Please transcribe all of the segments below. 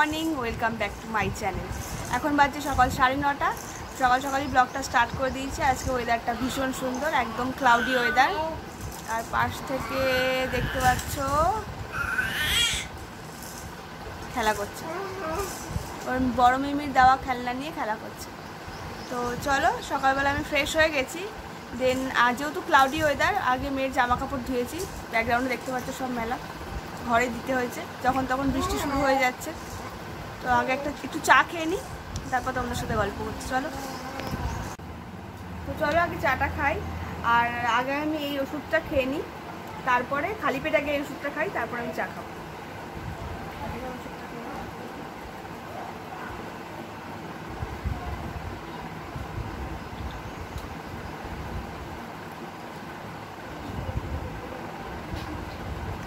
Morning, welcome back to my channel. এখন বাজছে সকাল সাড়ে নটা। সকাল সকালই ব্লগটা স্টার্ট করে দিয়েছি। আজকে ওয়েদারটা ভীষণ সুন্দর, একদম ক্লাউডি ওয়েদার আর পাশ থেকে দেখতে পাচ্ছ, খেলা করছে। ওর বড় মিমির দেওয়া খেলনা নিয়ে খেলা করছে। তো চলো, সকালবেলা আমি ফ্রেশ হয়ে গেছি। দেন যেহেতু ক্লাউডি ওয়েদার আগে মেয়ের জামা কাপড় ধুয়েছি। ব্যাকগ্রাউন্ডে দেখতে পাচ্ছ সব মেলা। ঘরে দিতে হয়েছে। যখন তখন বৃষ্টি শুরু হয়ে যাচ্ছে। তো আগে একটা একটু চা খেয়ে নিই তারপর তোমাদের সাথে গল্প করছি, চলো। তো চলো, আগে চাটা খাই, আর আগে আমি এই ওষুধটা খেয়ে নিই তারপরে খালি পেট আগে এই ওষুধটা খাই, তারপরে আমি চা খাব।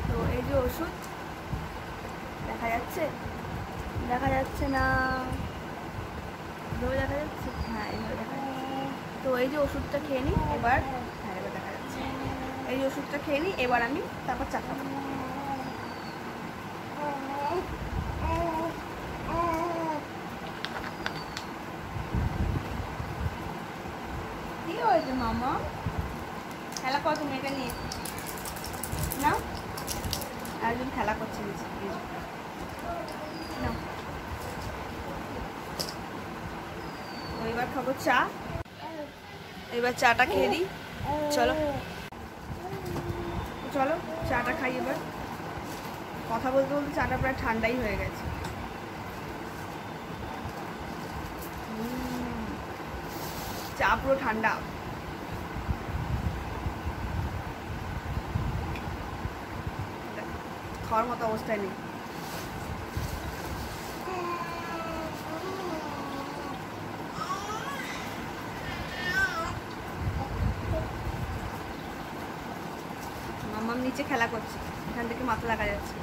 তো এই যে ওষুধ, দেখা যাচ্ছে? দেখা যাচ্ছে না। দেখা যাচ্ছে? হ্যাঁ দেখা তো এই যে ওষুধটা খেয়ে নিই, এবার হ্যাঁ এবার দেখা যাচ্ছে। এই যে ওষুধটা খেয়ে নিই, এবার আমি তারপর চা খাব। হয়েছে মামা? খেলা মেয়েটা নিয়ে? না একজন খেলা করছে নিচে এই যে। নাও। তো খাব চা। এবার চাটা খেয়ে দিই চলো। চলো, চাটা খাই এবার। কথা বলতে বলতে চাটা প্রায় ঠান্ডাই হয়ে গেছে। চা পুরো ঠান্ডা। খাওয়ার মতো অবস্থায় নেই। নিচে খেলা করছে, এখান থেকে মাথা লাগা যাচ্ছে।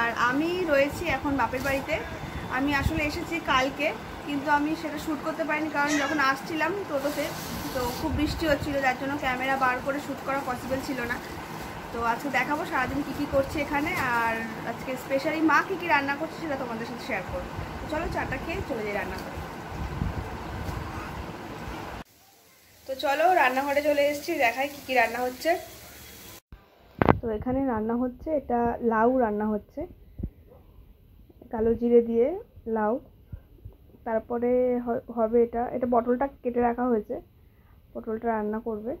আর আমি রয়েছি এখন বাপের বাড়িতে। আমি আসলে এসেছি কালকে, কিন্তু আমি সেটা শ্যুট করতে পারিনি, কারণ যখন আসছিলাম টোটোতে, তো খুব বৃষ্টি হচ্ছিল, যার জন্য ক্যামেরা বার করে শ্যুট করা পসিবল ছিল না। তো আজকে দেখাবো সারাদিন কী কী করছে এখানে, আর আজকে স্পেশালি মা কী কী রান্না করছে সেটা তোমাদের সাথে শেয়ার করব। চলো চাটা খেয়ে চলে যাই রান্না করে তো চলো, রান্নাঘরে চলে এসেছি, দেখাই কী কী রান্না হচ্ছে। তো এখানে রান্না হচ্ছে, এটা লাউ রান্না হচ্ছে। কালো জিরে দিয়ে লাউ। তারপরে হবে এটা এটা পটলটা কেটে রাখা হয়েছে। পটলটা রান্না করবে।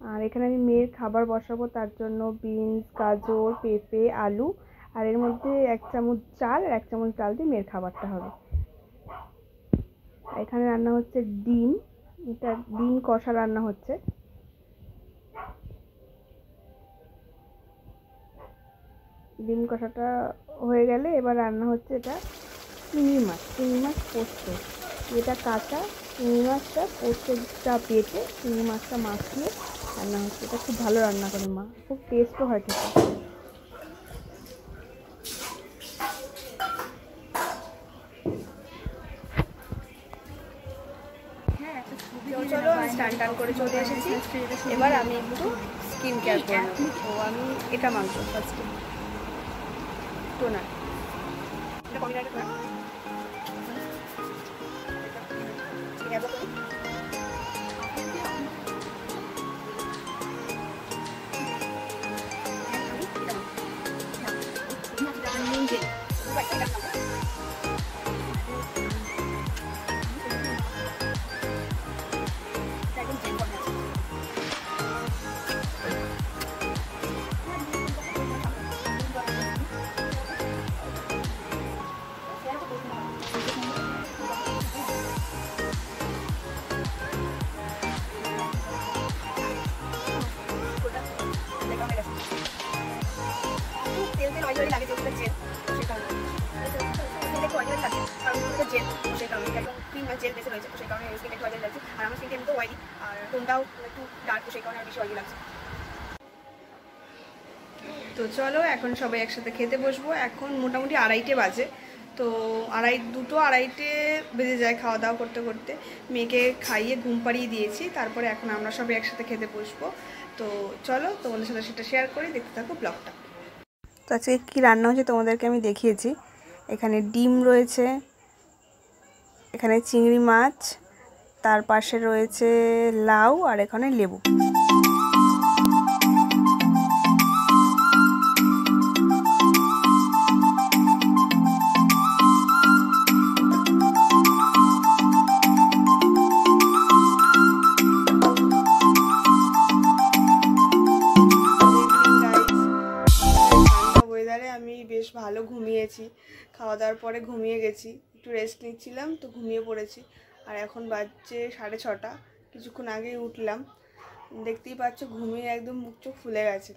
আর এখানে আমি মেয়ের খাবার বসাবো, তার জন্য বিনস, গাজর, পেঁপে, আলু। আর এর মধ্যে এক চামচ চাল আর এক চামচ ডাল দিয়ে মেয়ের খাবারটা হবে। এখানে রান্না হচ্ছে ডিম। এটা ডিম কষা রান্না হচ্ছে। ডিম কষাটা হয়ে গেলে এবার রান্না হচ্ছে এটা চিংড়ি মাছ চিংড়ি মাছ পোস্ত। এটা কাঁচা চিংড়ি মাছটা পোস্তটা বেটে চিংড়ি মাছটা মাখিয়ে রান্না হচ্ছে। এটা খুব ভালো রান্না করে মা, খুব টেস্টও হয় খেতে। স্নান করে চলে এসেছি। এবার আমি একটু স্কিন কেয়ার করব। তো আমি এটা মাংস ফার্স্টে টোনার এটা তো চলো, এখন সবাই একসাথে খেতে বসবো। এখন মোটামুটি আড়াইটে বাজে। তো আড়াই, দুটো আড়াইটে বেজে যায় খাওয়া দাওয়া করতে করতে। মেয়েকে খাইয়ে ঘুম পাড়িয়ে দিয়েছি। তারপরে এখন আমরা সবাই একসাথে খেতে বসবো। তো চলো, তোমাদের সাথে সেটা শেয়ার করি। দেখতে থাকো ব্লগটা তো আজকে কী রান্না হয়েছে তোমাদেরকে আমি দেখিয়েছি। এখানে ডিম রয়েছে, এখানে চিংড়ি মাছ তার পাশে রয়েছে লাউ আর এখানে লেবু। আমি বেশ ভালো ঘুমিয়েছি। খাওয়া দাওয়ার পরে ঘুমিয়ে গেছি। একটু রেস্ট নিচ্ছিলাম, তো ঘুমিয়ে পড়েছি। আর এখন বাজছে সাড়ে ছটা। কিছুক্ষণ আগেই উঠলাম। দেখতেই পাচ্ছ ঘুমিয়ে একদম মুখ চোখ ফুলে গেছে।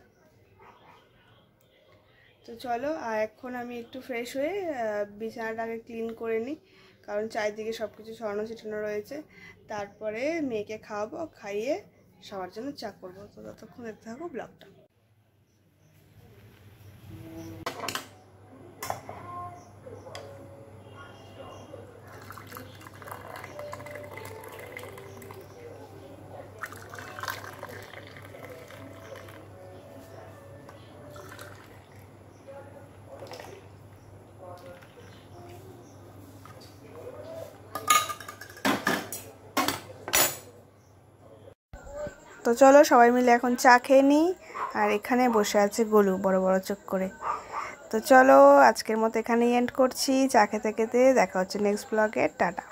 তো চলো, আর এখন আমি একটু ফ্রেশ হয়ে বিছানাটাকে ক্লিন করে নিই। কারণ চারিদিকে সব কিছু ছড়ানো ছিটানো রয়েছে। তারপরে মেয়েকে খাওয়াবো, খাইয়ে সবার জন্য চা করব। তো ততক্ষণ দেখতে থাকো ব্লগটা তো চলো সবাই মিলে এখন চা খেয়ে নিই। আর এখানে বসে আছে গলু, বড় বড় চোখ করে। তো চলো আজকের মতো এখানেই এন্ড করছি। চা খেতে খেতে দেখা হচ্ছে নেক্সট ব্লগে টাটা।